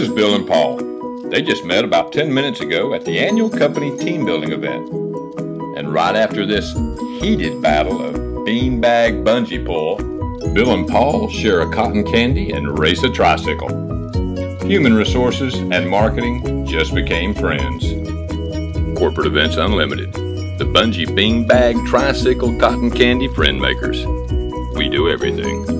Is Bill and Paul. They just met about 10 minutes ago at the annual company team building event. And right after this heated battle of beanbag bungee pull, Bill and Paul share a cotton candy and race a tricycle. Human resources and marketing just became friends. Corporate Events Unlimited, the bungee beanbag tricycle cotton candy friend makers. We do everything.